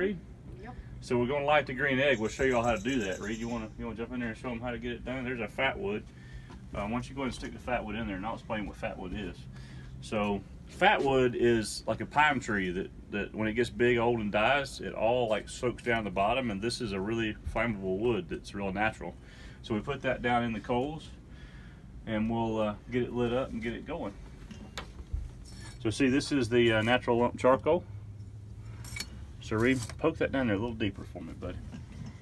Reid? Yep. So we're gonna light the green egg. We'll show you all how to do that. Reid, you wanna you wanna jump in there and show them how to get it done? There's our fat wood. Uh, why don't you go ahead and stick the fat wood in there, and I'll explain what fat wood is. So fat wood is like a pine tree that that when it gets big, old, and dies, it all like soaks down the bottom. And this is a really flammable wood that's real natural. So we put that down in the coals, and we'll uh, get it lit up and get it going. So see, this is the uh, natural lump charcoal. So Reid, poke that down there a little deeper for me, buddy.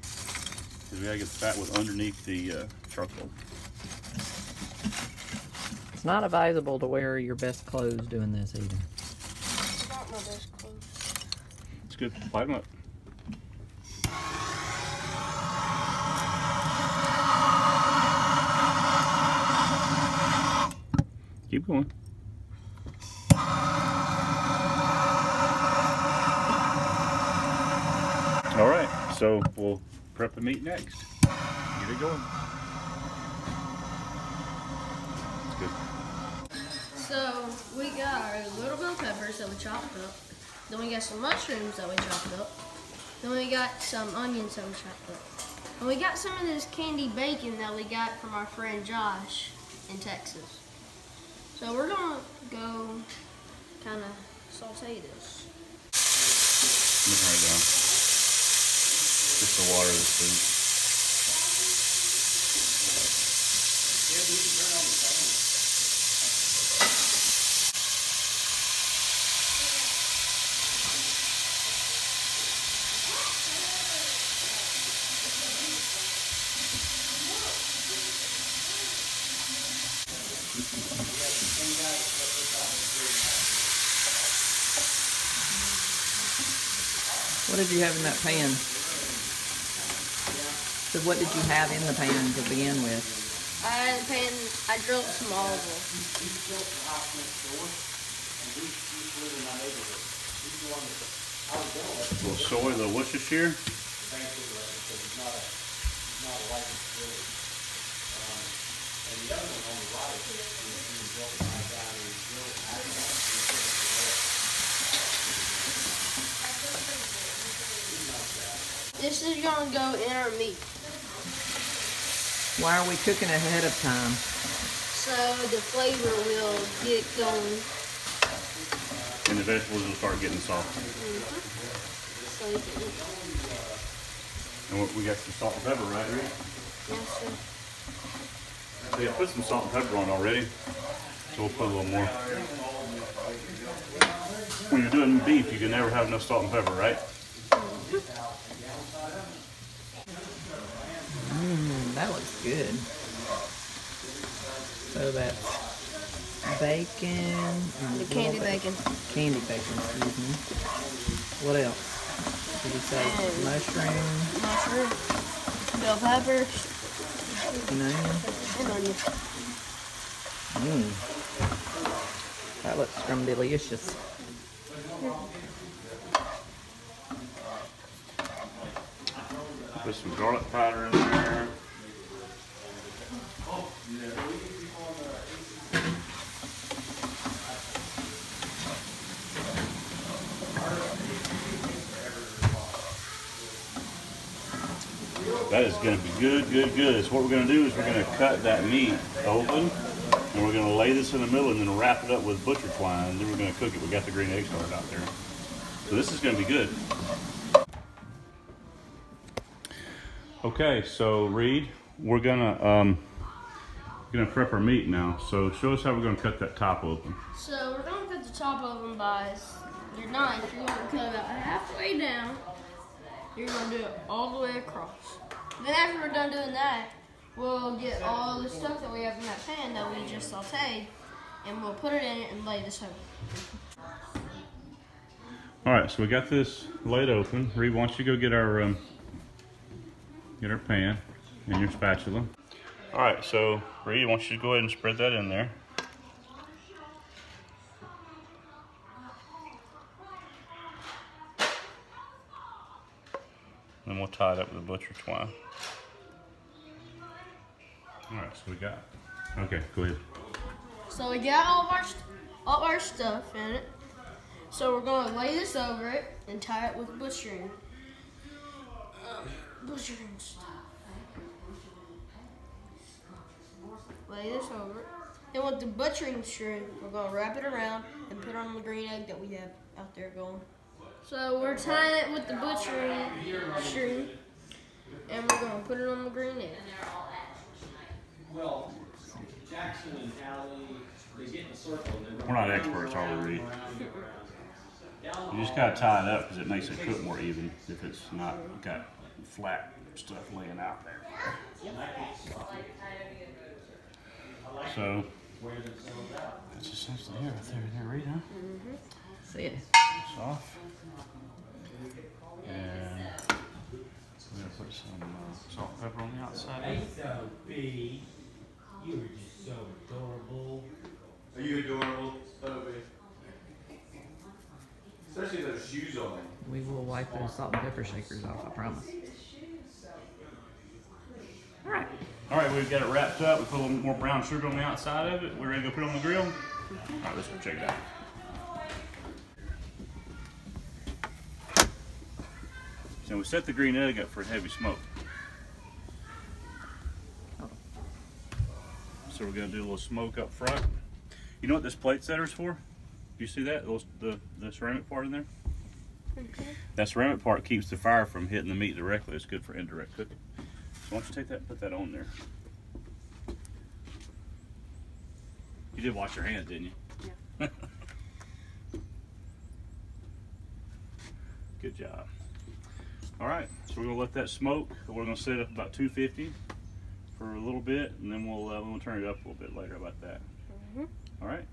Because we gotta get the fat wood underneath the uh, charcoal. It's not advisable to wear your best clothes doing this either. Not my best clothes. It's good. Light them up. Keep going. All right, so we'll prep the meat next. Get it going. It's good. So we got our little bell peppers that we chopped up. Then we got some mushrooms that we chopped up. Then we got some onions that we chopped up. And we got some of this candy bacon that we got from our friend Josh in Texas. So we're gonna go kind of saute this. Let me turn it down. Just the water. What did you have in that pan? So what did you have in the pan to begin with? I had a pan, I drilled some olive oil. A little soy, a little Worcestershire. This is gonna go in our meat. Why are we cooking ahead of time? So the flavor will get going. And the vegetables will start getting soft. So you can. And we- we got some salt and pepper, right, Rick? Yes, sir. So yeah, put some salt and pepper on already. So we'll put a little more. When you're doing beef, you can never have enough salt and pepper, right? Mm, that looks good. So that's bacon. The candy bacon. Candy bacon, excuse me. What else? Did you say And- mushroom Mushroom, bell peppers, and onion? and onion. Mmm. That looks from delicious. Put some garlic powder in there. That is gonna be good, good, good. So what we're gonna do is we're gonna cut that meat open and we're gonna lay this in the middle and then wrap it up with butcher twine. And then we're gonna cook it. We got the green egg started out there. So this is gonna be good. Okay, so Reid, we're gonna um, gonna prep our meat now. So show us how we're gonna cut that top open. So we're gonna cut the top open by your knife. You're gonna cut about halfway down. You're gonna do it all the way across. Then after we're done doing that, we'll get all the stuff that we have in that pan that we just sauteed, and we'll put it in it and lay this over. All right, so we got this laid open. Reid, why don't you go get our um, get our pan and your spatula. All right, so Reid, why don't you go ahead and spread that in there. Then we'll tie it up with a butcher twine. All right, so we got. Okay, go ahead. So we got all of our all of our stuff in it, So we're gonna lay this over it and tie it with butchering. Um, butchering stuff. Lay this over. Then with the butchering string, we're gonna wrap it around and put on the green egg that we have out there going. So we're tying it with the butchering string, and we're gonna put it on the green egg. Well, Jackson and Allie, they get in a circle We're not experts, are we, Reid? You just gotta tie it up because it makes it cook more even if it's not got flat stuff laying out there. So, that's essentially it right there, there, Reid, huh? See it. It's off. And we're gonna put some uh, salt and pepper on the outside. Hey, so B, you were just so adorable. Are you adorable, Toby? Especially those shoes on. We will wipe those salt and pepper shakers off, I promise. All right. All right, we've got it wrapped up. We put a little more brown sugar on the outside of it. We're ready to go put it on the grill. All right, let's go check it out. So we set the green egg up for heavy smoke. So we're gonna do a little smoke up front. You know what this plate setter's for? Do you see that? The, the ceramic part in there? Mm-hmm. That ceramic part keeps the fire from hitting the meat directly. It's good for indirect cooking. So why don't you take that and put that on there? You did wash your hands, didn't you? Yeah. Good job. All right, so we're gonna let that smoke. We're gonna set it up about 250 for a little bit, and then we'll uh, we'll turn it up a little bit later about that. All right,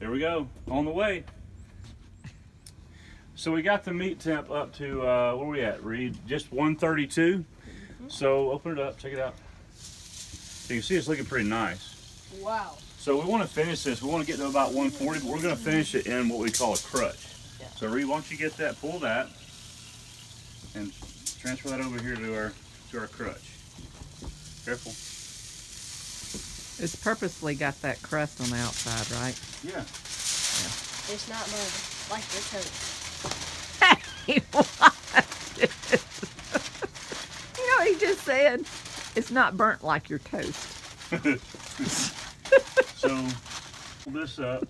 there we go, on the way. So we got the meat temp up to uh, where we at? Read just 132. So open it up, check it out. So you can see it's looking pretty nice. Wow. So we want to finish this. We want to get to about 140, but we're going to finish it in what we call a crutch. So Reid, why don't you get that, pull that, and transfer that over here to our to our crutch. Careful. It's purposely got that crust on the outside, right? Yeah. yeah. It's not moving like your toast. He watched it. you know what he just said? It's not burnt like your toast. So pull this up,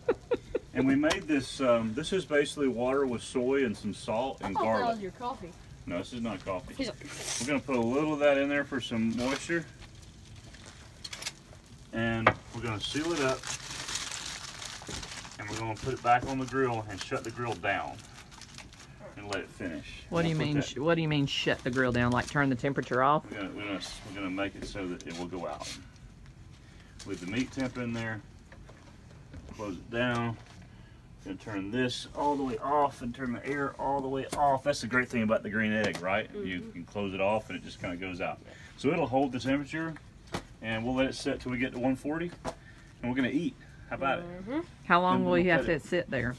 and we made this. Um, this is basically water with soy and some salt and I thought that was garlic. your coffee. No, this is not coffee. We're gonna put a little of that in there for some moisture. And we're gonna seal it up. And we're gonna put it back on the grill and shut the grill down. And let it finish. What do you We'll put mean? that- What do you mean? Shut the grill down? Like turn the temperature off? We're gonna, we're gonna, we're gonna make it so that it will go out. With the meat temp in there. Close it down. Gonna turn this all the way off and turn the air all the way off. That's the great thing about the green egg, right? You mm-hmm. can close it off and it just kind of goes out. So it'll hold the temperature and we'll let it set till we get to 140 and we're gonna eat. How about it? Mm-hmm. How long Then will we'll you have cut to sit there,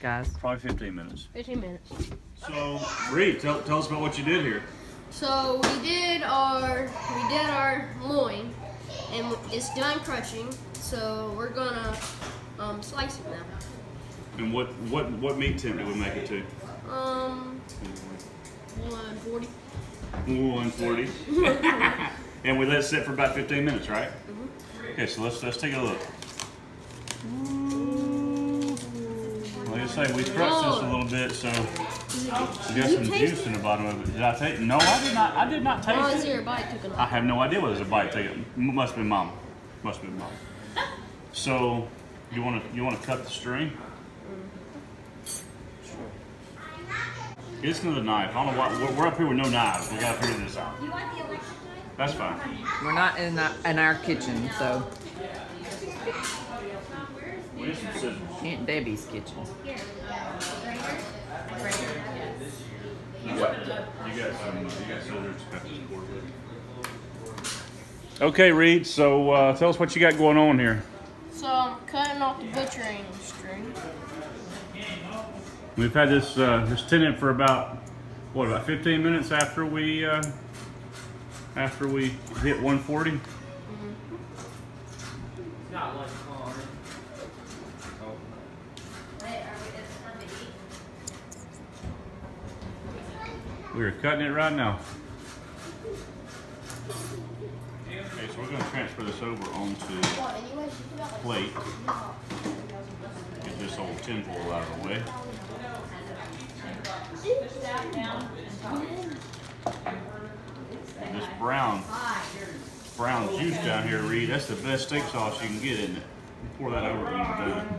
guys? Probably 15 minutes. 15 minutes. So, Reid, tell, tell us about what you did here. So we did our we did our loin, and it's done crutching. So we're gonna um, slice it now. And what, what, what meat temp do we make it to? Um, 140. 140. and we let it sit for about 15 minutes, right? Okay, so let's let's take a look. Like I say, we crushed this a little bit, so we got some juice in the bottom of it. Did I take? No, I did not. I did not Oh, taste is it. there a bite took I have no idea whether there's a bite. Take it. M- Must be mom. Must be mom. So, you want to you want to cut the string? Get us another knife. I don't know why we're, we're up here with no knives. We gotta figure this out. That's fine. We're not in, the, in our kitchen, so We some scissors. Aunt Debbie's kitchen. You got, you got some, you got scissors to cut this cord with. Okay, Reid, so uh, tell us what you got going on here. So I'm cutting off the butchering string. We've had this uh, this tenant for about what about 15 minutes after we uh, after we hit 140. We're cutting it right now. Okay, so we're gonna transfer this over onto plate. Get this old tin foil out of the way. And this brown, brown juice down here, Reid, that's the best steak sauce you can get, isn't it? Pour that over when you're done.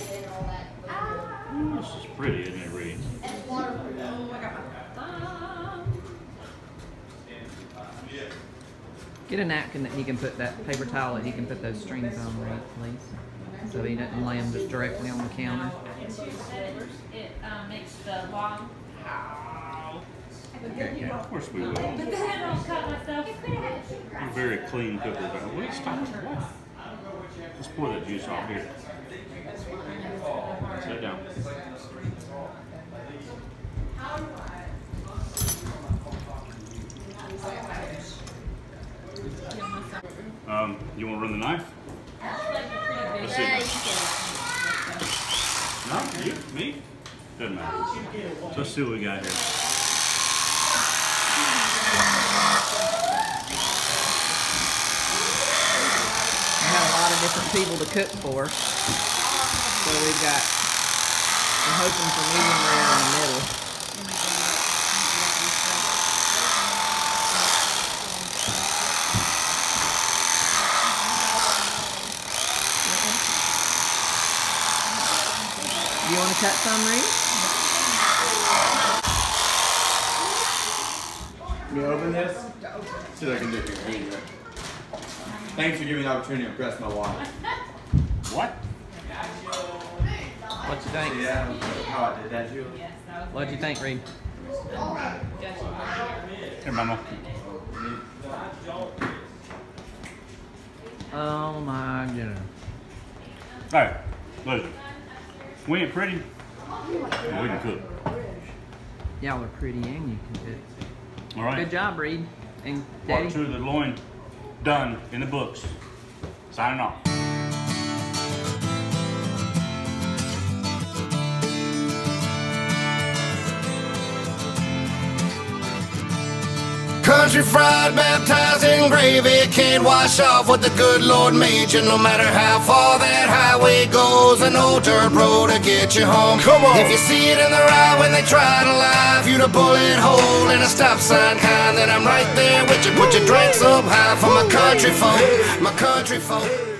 This is pretty, isn't it, Reid? Get a napkin that he can put that paper towel that he can put those strings on, right, please? So he doesn't lay them just directly on the counter. It um, makes the long. Of course we will. But the head don't cut myself. We're very clean cookers. Wait, stop it. What? Let's pour that juice off here. Sit down. Um, you want to run the knife? Let's see. No, you, me? Doesn't matter. So let's see what we got here. We have a lot of different people to cook for. So we've got, I'm hoping for medium rare in the middle. You want to cut some, Reid? You open this? See if I can do your finger. Thanks for giving me the opportunity to impress my wife. What? What you think? Yeah, how I did that, Julie? What'd you think, Reid? Here, Mama. Oh my goodness. Hey, listen. We ain't pretty. and We can cook. Y'all are pretty and you can cook. All right. Good job, Reid. And Part Daddy. two of the loin done in the books. Signing off. Country fried, baptized in gravy, can't wash off what the good Lord made you. No matter how far that highway goes, an old dirt road to get you home. Come on. If you see it in the right when they try to lie, if you'd a bullet hole in a stop sign kind, then I'm right there with you. Put your drinks up high for my country folk, my country folk.